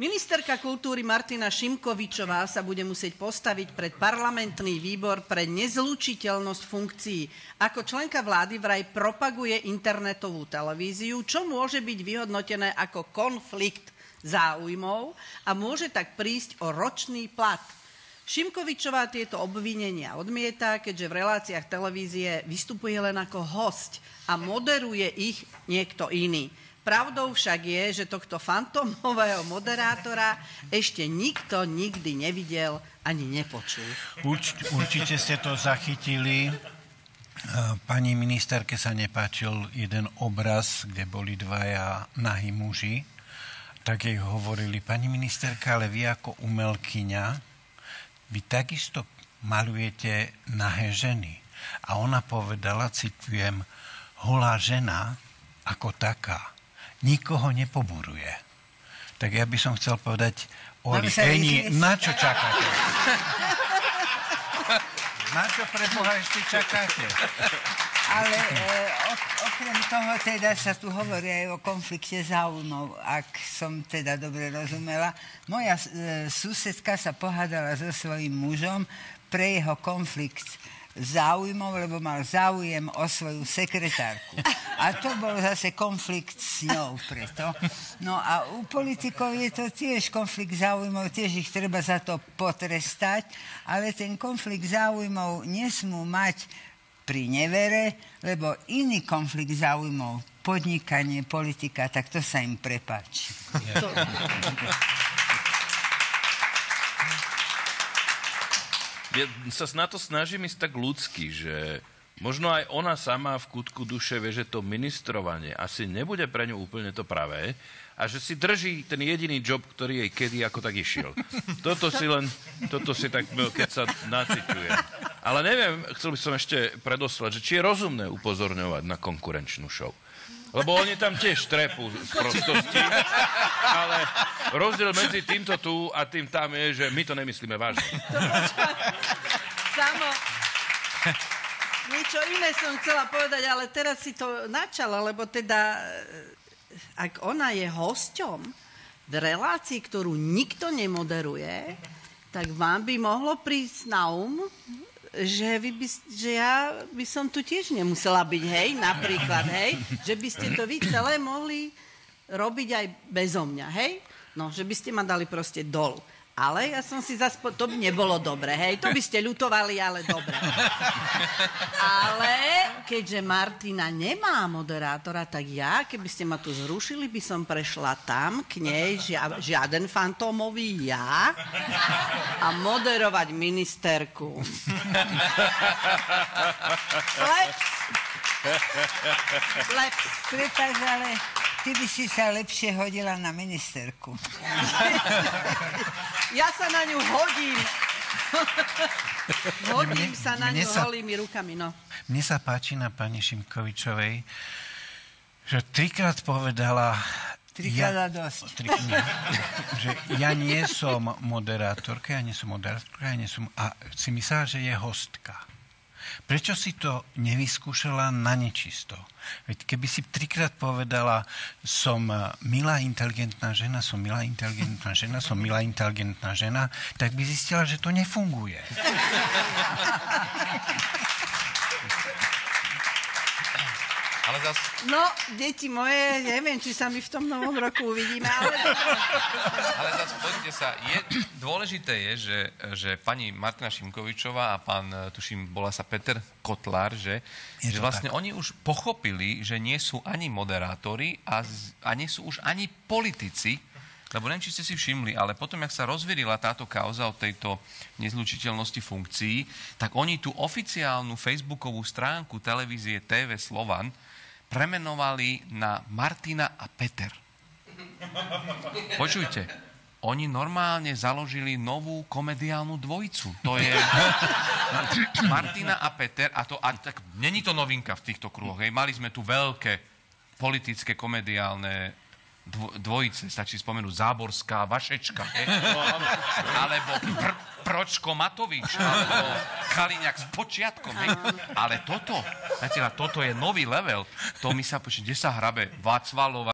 Ministerka kultúry Martina Šimkovičová sa bude musieť postaviť pred parlamentný výbor pre nezlučiteľnosť funkcií. Ako členka vlády vraj propaguje internetovú televíziu, čo môže byť vyhodnotené ako konflikt záujmov a môže tak prísť o ročný plat. Šimkovičová tieto obvinenia odmieta, keďže v reláciách televízie vystupuje len ako host a moderuje ich niekto iný. Pravdou však je, že tohto fantomového moderátora ešte nikto nikdy nevidel ani nepočul. Urč, určite ste to zachytili. E, pani ministerke sa nepáčil jeden obraz, kde boli dvaja nahí muži. Tak jej hovorili, pani ministerka, ale vy ako umelkyňa, vy takisto malujete nahé ženy. A ona povedala, citujem, holá žena ako taká nikoho nepoburuje. Tak ja by som chcel povedať, Oli, Eni, na čo čakáte? na čo pre Boha ešte čakáte? Ale e, okrem toho teda sa tu hovorí aj o konflikte záujmov, ak som teda dobre rozumela. Moja e, susedka sa pohádala so svojím mužom pre jeho konflikt záujmov, lebo mal záujem o svoju sekretárku. A to bol zase konflikt s ňou preto. No a u politikov je to tiež konflikt záujmov, tiež ich treba za to potrestať, ale ten konflikt záujmov nesmú mať pri nevere, lebo iný konflikt záujmov, podnikanie, politika, tak to sa im prepáči. ja sa na to snažím ísť tak ľudsky, že možno aj ona sama v kútku duše vie, že to ministrovanie asi nebude pre ňu úplne to pravé a že si drží ten jediný job, ktorý jej kedy ako tak išiel. Toto si len, toto si tak, keď sa naciťuje. Ale neviem, chcel by som ešte predoslať, že či je rozumné upozorňovať na konkurenčnú show. Lebo oni tam tiež trepú z prostosti, ale rozdiel medzi týmto tu a tým tam je, že my to nemyslíme vážne. Samo, niečo iné som chcela povedať, ale teraz si to načala, lebo teda, eh, ak ona je hosťom v relácii, ktorú nikto nemoderuje, tak vám by mohlo prísť na um, že, vy by, že ja by som tu tiež nemusela byť, hej, napríklad, hej, že by ste to vy celé mohli robiť aj bezo mňa, hej, no, že by ste ma dali proste dolu. Ale ja som si zase... To by nebolo dobre, hej? To by ste ľutovali, ale dobre. Ale keďže Martina nemá moderátora, tak ja, keby ste ma tu zrušili, by som prešla tam k nej, žia, žiaden fantómový ja a moderovať ministerku. Fleps. Prepaž, ale Ty by si sa lepšie hodila na ministerku. ja sa na ňu hodím. hodím sa na ňu sa, holými rukami, no. Mne sa páči na pani Šimkovičovej, že trikrát povedala... Trikrát ja, dosť. Tri, nie, že ja nie som moderátorka, ja nie som moderátorka, ja nie som... A si myslela, že je hostka. Prečo si to nevyskúšala na nečisto? Veď keby si trikrát povedala, som milá, inteligentná žena, som milá, inteligentná žena, som milá, inteligentná žena, tak by zistila, že to nefunguje. Ale zas... No, deti moje, neviem, či sa my v tom novom roku uvidíme, ale... ale zase, pozrite sa, je, dôležité je, že, že pani Martina Šimkovičová a pán, tuším, bola sa Peter Kotlár, že, že vlastne tak. oni už pochopili, že nie sú ani moderátori a, a nie sú už ani politici, lebo neviem, či ste si všimli, ale potom, jak sa rozvierila táto kauza o tejto nezlučiteľnosti funkcií, tak oni tú oficiálnu facebookovú stránku televízie TV Slovan premenovali na Martina a Peter. Počujte, oni normálne založili novú komediálnu dvojicu. To je Martina a Peter. A to, a, tak, není to novinka v týchto kruhoch. Hej. Mali sme tu veľké politické komediálne dvojice. Stačí spomenúť Záborská, Vašečka. Hej. Alebo pr- Pročko Matovič. Alebo Kaliňák s počiatkom. Hej. Ale toto, toto je nový level. To mi sa počne, kde sa hrabe Vácvalova,